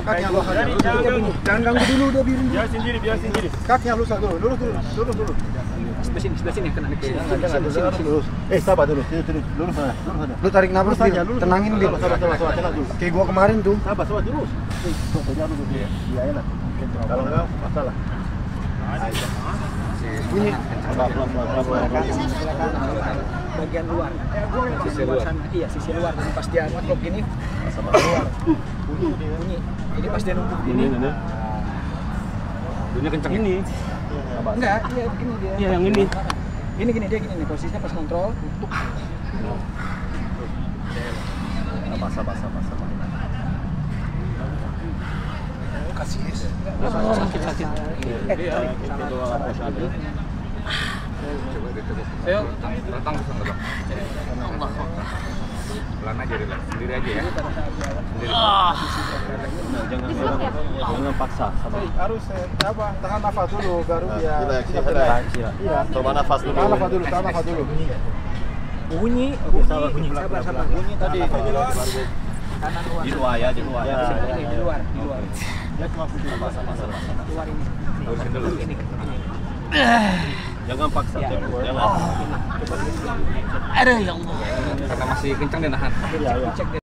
Kakinya lusa dulu. Jangan ganggu dulu udah biarin. Biar sendiri, biar sendiri. Kakinya lusa dulu. Lurus dulu. Lurus dulu. Sebelah sini, sebelah sini kena nih. Jangan, lurus, lurus. Eh, sabar dulu. Sini, sini. Lurus sana. Lurus sana. Lu tarik nafas Lurus aja, lurus. Tenangin Bil. Sabar, sabar, sabar, dulu. Kayak gua kemarin tuh. Sabar, sabar, lurus. Tuh, jangan dulu. Iya, enak. Kalau enggak, masalah. Bunyi. Bagian luar. Sisi luar. Sana. Iya, sisi luar. Jadi pas dia gini, Sabar, keluar. Bunyi bunyi. Jadi pas dia numpuk Ini, gini. ini. Ini ini. Enggak, iya begini dia. Iya, yang ini. Gini gini dia gini nih posisinya pas kontrol. Untuk Sabar, sabar, sabar, sabar. Sakit, sakit. Tadi? Ayo, datang bisa nggak bang? Pelan aja, relax. Sendiri aja ya. Sendiri. Jangan, jangan, jangan paksa. Sabar. Harus apa? Tahan nafas dulu baru Relax, relax. berat. Iya. Iya. Coba nafas dulu. Tahan nafas dulu, tahan nafas dulu. bunyi, bunyi, sabar sabar. Bunyi Tadi kanan luar. Di luar ya, di luar ya. Di luar, di luar. dia cuma sabar. Luar ini. Lurusin dulu. Ini. Jangan paksa. Iya. Jangan. Ada ya Allah. Karena masih kencang dia nahan. Iya. Cek deh